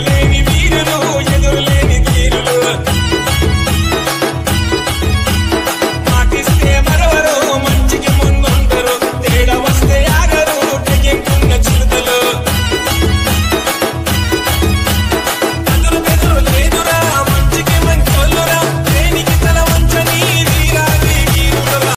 Lady